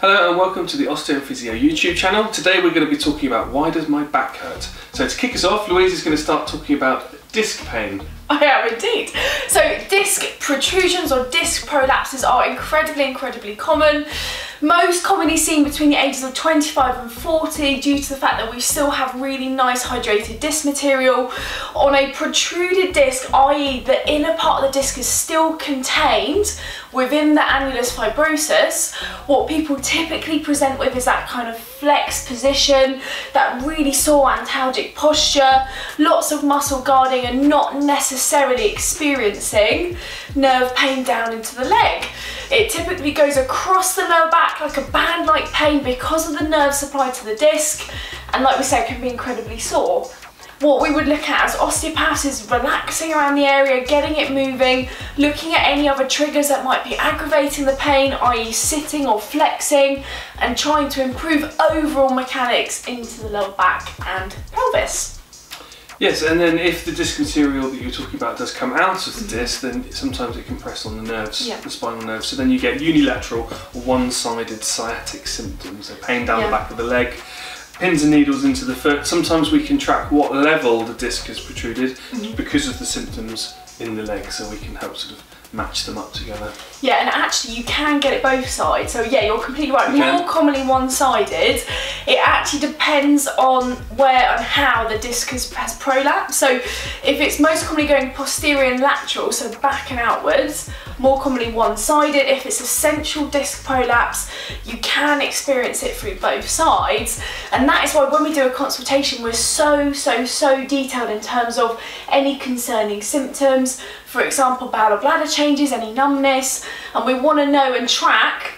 Hello and welcome to the Osteophysio YouTube channel. Today we're going to be talking about why does my back hurt. So to kick us off, Louise is going to start talking about disc pain. I am indeed. So disc protrusions or disc prolapses are incredibly, incredibly common. Most commonly seen between the ages of 25 and 40 due to the fact that we still have really nice hydrated disc material. On a protruded disc, i.e. the inner part of the disc is still contained within the annulus fibrosus, what people typically present with is that kind of flexed position, that really sore antalgic posture, lots of muscle guarding and not necessarily experiencing nerve pain down into the leg. It typically goes across the lower back like a band-like pain because of the nerve supply to the disc and like we said can be incredibly sore. What we would look at as osteopaths is relaxing around the area, getting it moving, looking at any other triggers that might be aggravating the pain, i.e. sitting or flexing, and trying to improve overall mechanics into the lower back and pelvis. Yes, and then if the disc material that you're talking about does come out of the mm-hmm. disc, then sometimes it can press on the nerves, yeah. the spinal nerves. So then you get unilateral one-sided sciatic symptoms, so pain down yeah. the back of the leg, pins and needles into the foot. Sometimes we can track what level the disc has protruded mm -hmm. because of the symptoms in the leg, so we can help sort of match them up together. Yeah, and actually you can get it both sides. So yeah, you're completely right. More commonly one-sided. It actually depends on where and how the disc has, has prolapsed. So if it's most commonly going posterior and lateral, so back and outwards, more commonly one-sided. If it's a central disc prolapse, you can experience it through both sides. And that is why when we do a consultation, we're so, so, so detailed in terms of any concerning symptoms, for example, bowel or bladder changes, any numbness, and we want to know and track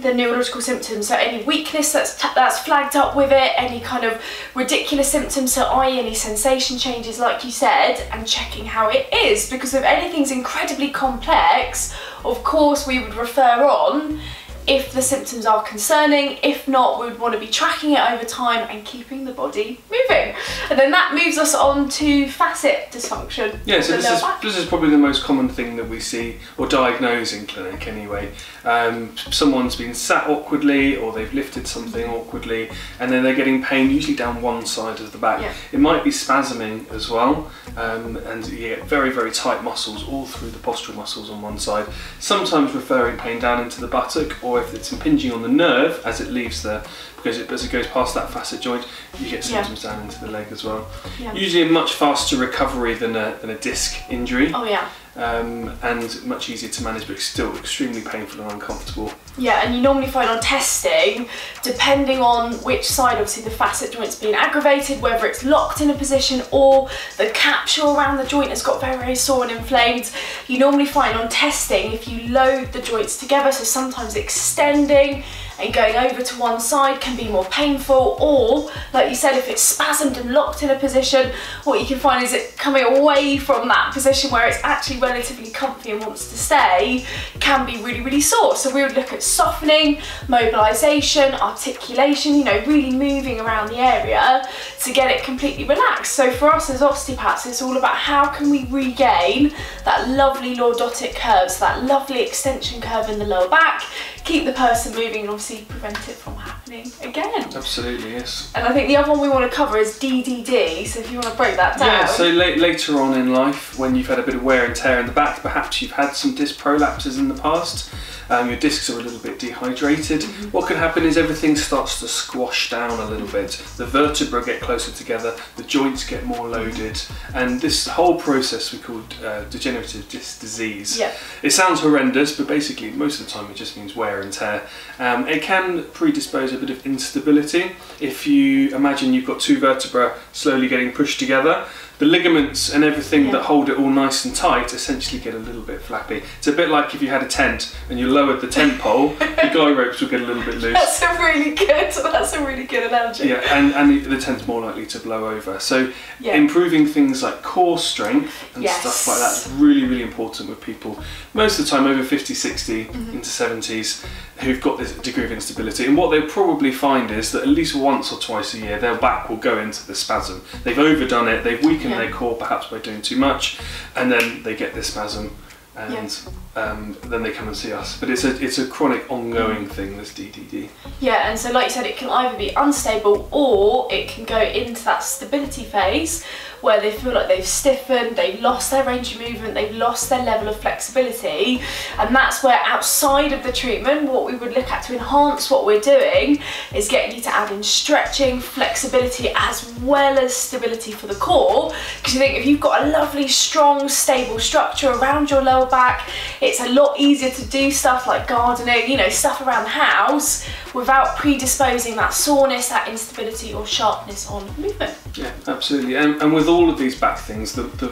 the neurological symptoms, so any weakness that's, that's flagged up with it, any kind of radicular symptoms, so i.e. any sensation changes like you said, and checking how it is, because if anything's incredibly complex, of course we would refer on if the symptoms are concerning. If not, we would want to be tracking it over time and keeping the body moving. And then that moves us on to facet dysfunction. Yeah, so this is, this is probably the most common thing that we see or diagnose in clinic anyway. Um, someone's been sat awkwardly or they've lifted something awkwardly and then they're getting pain usually down one side of the back. Yeah. It might be spasming as well um, and you get very, very tight muscles all through the postural muscles on one side. Sometimes referring pain down into the buttock or if it's impinging on the nerve as it leaves the because it, as it goes past that facet joint, you get symptoms yeah. down into the leg as well. Yeah. Usually a much faster recovery than a, than a disc injury. Oh yeah. Um, and much easier to manage, but still extremely painful and uncomfortable. Yeah, and you normally find on testing, depending on which side, obviously the facet joint's being aggravated, whether it's locked in a position or the capsule around the joint has got very, very sore and inflamed, you normally find on testing, if you load the joints together, so sometimes extending and going over to one side can be more painful or like you said if it's spasmed and locked in a position what you can find is it coming away from that position where it's actually relatively comfy and wants to stay can be really really sore. So we would look at softening mobilization articulation you know really moving around the area to get it completely relaxed. So for us as osteopaths it's all about how can we regain that lovely lordotic curve so that lovely extension curve in the lower back keep the person moving and obviously prevent it from happening again. Absolutely, yes. And I think the other one we want to cover is DDD, so if you want to break that down. Yeah, so la later on in life, when you've had a bit of wear and tear in the back, perhaps you've had some disc prolapses in the past, um, your discs are a little bit dehydrated. Mm -hmm. What can happen is everything starts to squash down a little bit. The vertebra get closer together, the joints get more loaded, and this whole process we call uh, degenerative disc disease. Yeah. It sounds horrendous, but basically most of the time it just means wear and tear. Um, it can predispose a bit of instability. If you imagine you've got two vertebrae slowly getting pushed together, the ligaments and everything yeah. that hold it all nice and tight essentially get a little bit flappy. It's a bit like if you had a tent and you lowered the tent pole, the guy ropes would get a little bit loose. That's a really good. That's a really good analogy. Yeah, and, and the, the tent's more likely to blow over. So yeah. improving things like core strength and yes. stuff like that is really really important with people. Most of the time over 50, 60 mm-hmm. into 70s who've got this degree of instability. And what they'll probably find is that at least once or twice a year, their back will go into the spasm. They've overdone it, they've weakened yeah. their core perhaps by doing too much, and then they get this spasm and um, then they come and see us. But it's a it's a chronic, ongoing thing. This DDD. Yeah, and so like you said, it can either be unstable or it can go into that stability phase where they feel like they've stiffened, they've lost their range of movement, they've lost their level of flexibility, and that's where outside of the treatment, what we would look at to enhance what we're doing is getting you to add in stretching, flexibility, as well as stability for the core. Because you think if you've got a lovely, strong, stable structure around your lower back, it's a lot easier to do stuff like gardening, you know, stuff around the house without predisposing that soreness, that instability or sharpness on movement. Yeah, absolutely. And, and with all of these back things, the, the,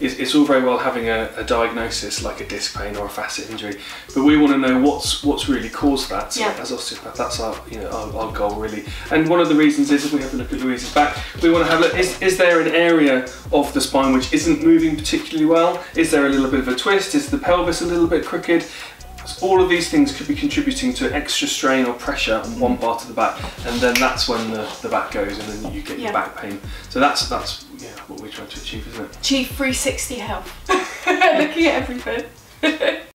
it's, it's all very well having a, a, diagnosis like a disc pain or a facet injury, but we want to know what's what's really caused that. So Yeah. as osteopath, that's our you know our, our goal really. And one of the reasons is if we have a look at Louise's back, we want to have a look. Is, is there an area of the spine which isn't moving particularly well? Is there a little bit of a twist? Is the pelvis a little bit crooked? All of these things could be contributing to extra strain or pressure on one part of the back, and then that's when the, the back goes, and then you get Yeah. your back pain. So that's that's yeah what we're trying to achieve, isn't it? Chief 360 health. Looking at everything.